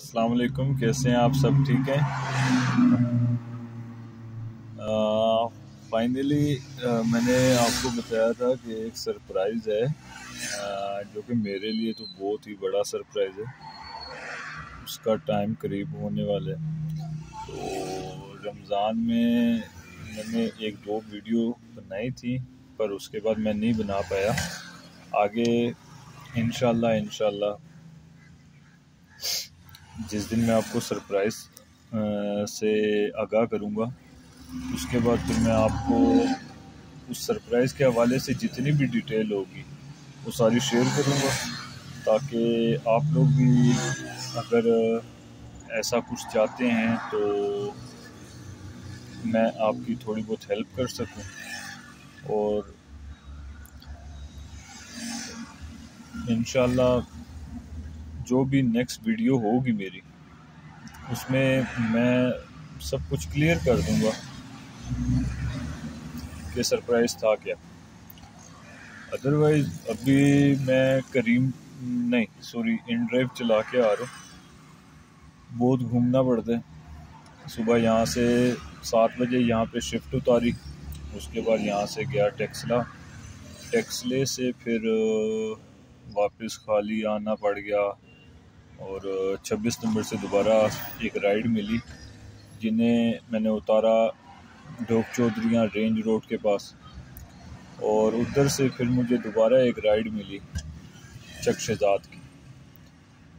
अस्सलाम वालेकुम कैसे हैं आप सब? ठीक हैं? फाइनली मैंने आपको बताया था कि एक सरप्राइज़ है। आ, जो कि मेरे लिए तो बहुत ही बड़ा सरप्राइज़ है। उसका टाइम करीब होने वाला है। तो रमज़ान में मैंने एक दो वीडियो बनाई थी पर उसके बाद मैं नहीं बना पाया। आगे इन इनशाला जिस दिन मैं आपको सरप्राइज़ से आगाह करूँगा, उसके बाद फिर मैं आपको उस सरप्राइज़ के हवाले से जितनी भी डिटेल होगी, वो सारी शेयर करूँगा, ताकि आप लोग भी अगर ऐसा कुछ चाहते हैं तो मैं आपकी थोड़ी बहुत हेल्प कर सकूँ। और इन जो भी नेक्स्ट वीडियो होगी मेरी, उसमें मैं सब कुछ क्लियर कर दूँगा कि सरप्राइज़ था क्या। अदरवाइज़ अभी मैं करीम, नहीं सॉरी इन ड्राइव चला के आ रहा हूँ। बहुत घूमना पड़ता है। सुबह यहाँ से सात बजे यहाँ पे शिफ्ट उतारी, उसके बाद यहाँ से गया टेक्सला टेक्सले से फिर वापस खाली आना पड़ गया। और 26 नंबर से दोबारा एक राइड मिली, जिन्हें मैंने उतारा ढोक चौधरियाँ रेंज रोड के पास। और उधर से फिर मुझे दोबारा एक राइड मिली चक शहजाद की।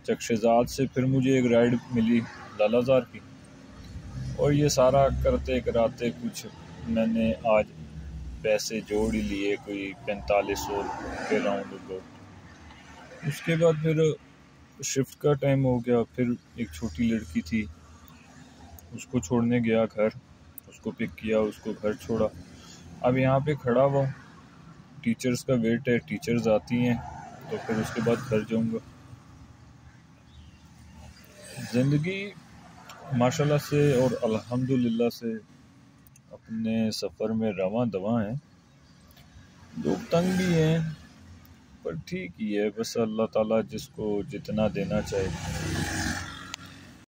चक शहजाद से फिर मुझे एक राइड मिली लालाजार की। और ये सारा करते कराते कुछ मैंने आज पैसे जोड़ ही लिए, कोई पैंतालीस सौ के राउंड उसके बाद फिर शिफ्ट का टाइम हो गया, फिर एक छोटी लड़की थी। उसको छोड़ने गया घर, उसको पिक किया, उसको घर छोड़ा। अब यहाँ पे खड़ा हुआ। टीचर्स का वेट है टीचर्स आती हैं तो फिर उसके बाद घर जाऊँगा। ज़िंदगी माशाल्लाह से और अल्हम्दुलिल्लाह से अपने सफ़र में रवा दवा हैं। लोग तंग भी हैं पर ठीक ही है। बस अल्लाह ताला जिसको जितना देना चाहे।